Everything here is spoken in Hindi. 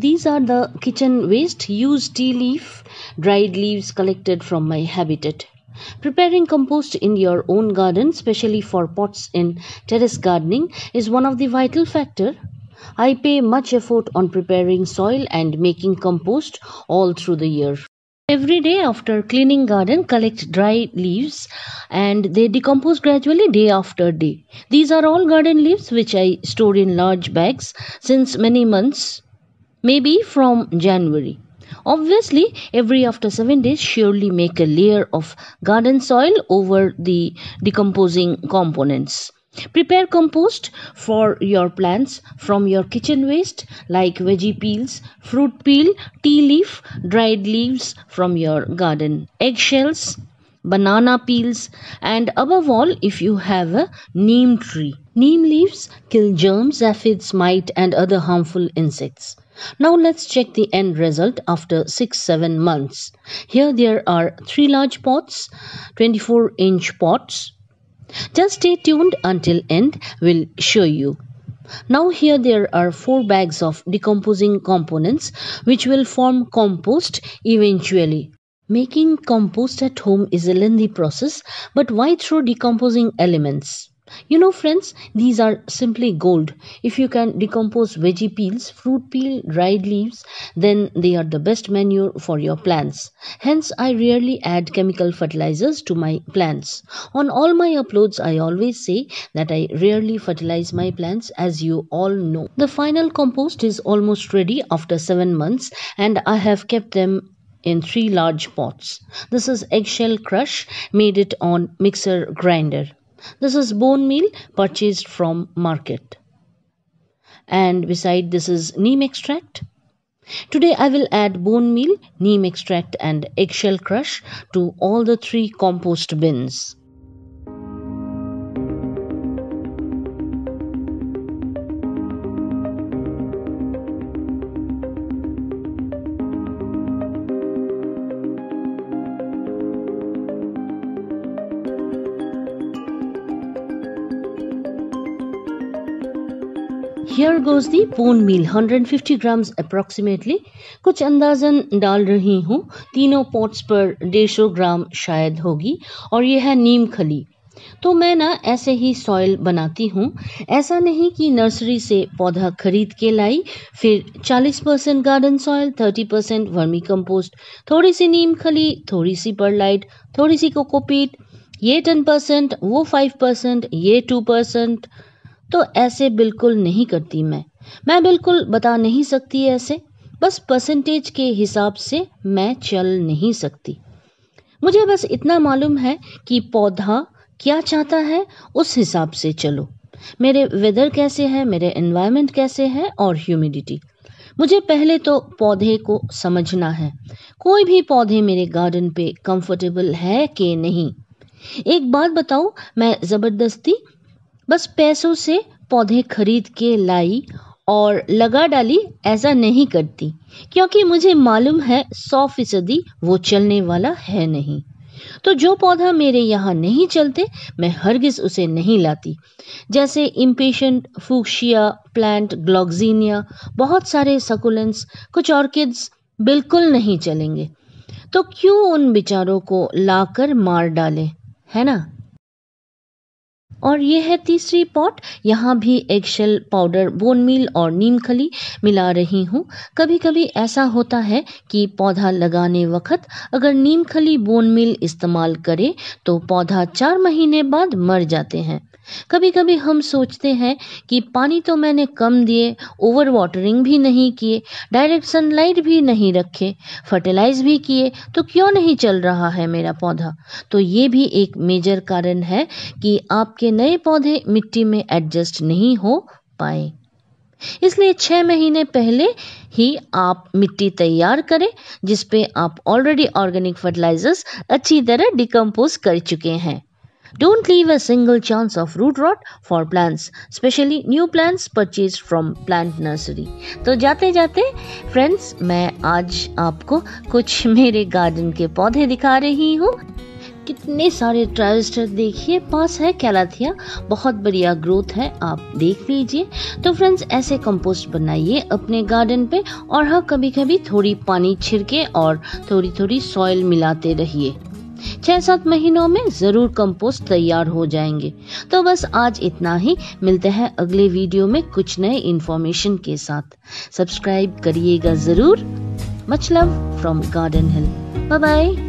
These are the kitchen waste, used tea leaf, dried leaves collected from my habitat. Preparing compost in your own garden, especially for pots in terrace gardening, is one of the vital factor. I pay much effort on preparing soil and making compost all through the year. Every day after cleaning garden, collect dry leaves and they decompose gradually day after day. These are all garden leaves which I store in large bags since many months, maybe from January. Obviously, every after 7 days, surely make a layer of garden soil over the decomposing components. Prepare compost for your plants from your kitchen waste like veggie peels, fruit peel, tea leaf, dried leaves from your garden, eggshells, banana peels, and above all, if you have a neem tree. Neem leaves kill germs, aphids, mite, and other harmful insects. Now let's check the end result after 6-7 months. Here there are 3 large pots, 24 inch pots. Just stay tuned until end, we'll show you. Now here there are 4 bags of decomposing components which will form compost eventually. Making compost at home is a lengthy process but why throw decomposing elements? You know, friends, these are simply gold. If you can decompose veggie peels, fruit peel, dried leaves, then they are the best manure for your plants. Hence, I rarely add chemical fertilizers to my plants. On all my uploads, I always say that I rarely fertilize my plants, as you all know. The final compost is almost ready after 7 months, and I have kept them in three large pots. This is eggshell crush, made it on mixer grinder. This is bone meal purchased from market. And beside this is neem extract. Today I will add bone meal, neem extract and eggshell crush to all the three compost bins. Here goes the bone meal 150 grams approximately. कुछ अंदाजन डाल रही हूँ, तीनों पॉट्स पर 150 ग्राम शायद होगी, और यह है नीम खली। तो मैं ना ऐसे ही सॉइल बनाती हूँ। ऐसा नहीं कि नर्सरी से पौधा खरीद के लाई, फिर 40 percent garden soil 30 percent vermicompost थोड़ी सी नीम खली, थोड़ी सी परलाइट थोड़ी सी कोकोपीट ये 10 परसेंट, वो 5 परसेंट, ये 2 परसेंट तो ऐसे बिल्कुल नहीं करती मैं। मैं बिल्कुल बता नहीं सकती ऐसे। बस परसेंटेज के हिसाब से मैं चल नहीं सकती। मुझे बस इतना मालूम है कि पौधा क्या चाहता है, उस हिसाब से चलो। मेरे वेदर कैसे है, मेरे एनवायरनमेंट कैसे है और ह्यूमिडिटी मुझे पहले तो पौधे को समझना है। कोई भी पौधे मेरे गार्डन पे कंफर्टेबल है कि नहीं? एक बात बताऊँ, मैं ज़बरदस्ती बस पैसों से पौधे खरीद के लाई और लगा डाली, ऐसा नहीं करती, क्योंकि मुझे मालूम है सौ फ़ीसदी वो चलने वाला है नहीं। तो जो पौधा मेरे यहाँ नहीं चलते, मैं हरगिज उसे नहीं लाती। जैसे इम्पेशेंट फूक्शिया प्लांट ग्लॉक्जीनिया बहुत सारे सकुलेंस कुछ ऑर्किड्स बिल्कुल नहीं चलेंगे। तो क्यों उन बिचारों को लाकर मार डाले, है ना? और ये है तीसरी पॉट। यहाँ भी एगशेल पाउडर बोन मील और नीम खली मिला रही हूँ। कभी कभी ऐसा होता है कि पौधा लगाने वक्त अगर नीम खली बोन मील इस्तेमाल करें तो पौधा चार महीने बाद मर जाते हैं। कभी कभी हम सोचते हैं कि पानी तो मैंने कम दिए ओवर वाटरिंग भी नहीं किए डायरेक्ट सनलाइट भी नहीं रखे फर्टिलाइज भी किए तो क्यों नहीं चल रहा है मेरा पौधा? तो ये भी एक मेजर कारण है कि आपके नए पौधे मिट्टी में एडजस्ट नहीं हो पाए। इसलिए छः महीने पहले ही आप मिट्टी तैयार करें जिस पे आप ऑलरेडी ऑर्गेनिक फर्टिलाइजर्स अच्छी तरह डिकम्पोज कर चुके हैं। Don't leave a single chance of root rot for plants, especially new plants purchased from plant nursery. तो जाते जाते फ्रेंड्स मैं आज आपको कुछ मेरे गार्डन के पौधे दिखा रही हूँ। कितने सारे ट्राइस्टर देखिए, पास है कैलाथिया, बहुत बढ़िया ग्रोथ है, आप देख लीजिए। तो फ्रेंड्स ऐसे कंपोस्ट बनाइए अपने गार्डन पे और हाँ कभी कभी थोड़ी पानी छिड़के और थोड़ी थोड़ी सॉइल मिलाते रहिए। छह सात महीनों में ज़रूर कंपोस्ट तैयार हो जाएँगे। तो बस आज इतना ही, मिलते हैं अगले वीडियो में कुछ नए इन्फॉर्मेशन के साथ। सब्सक्राइब करिएगा ज़रूर। Much love from Garden Hill bye bye